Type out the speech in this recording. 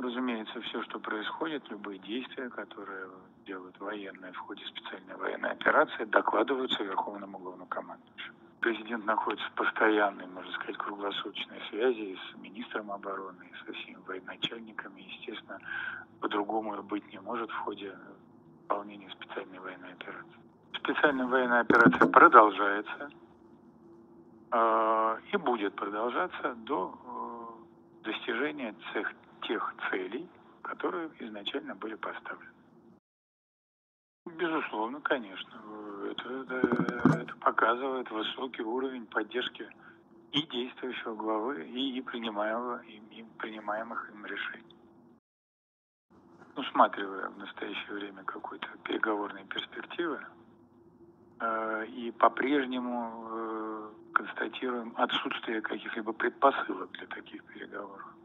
разумеется, все, что происходит, любые действия, которые делают военные в ходе специальной военной операции, докладываются Верховному главнокомандующему. Президент находится в постоянной, можно сказать, круглосуточной связи с министром обороны, со всеми военачальниками. Естественно, по-другому быть не может в ходе выполнения специальной военной операции. Специальная военная операция продолжается э, и будет продолжаться до э, достижения тех целей, которые изначально были поставлены. Безусловно, конечно. Это, это, это показывает высокий уровень поддержки и действующего главы, и, и, принимаемого, и, и принимаемых им решений. Усматривая в настоящее время какой-то переговорной перспективы, э, и по-прежнему э, констатируем отсутствие каких-либо предпосылок для таких переговоров.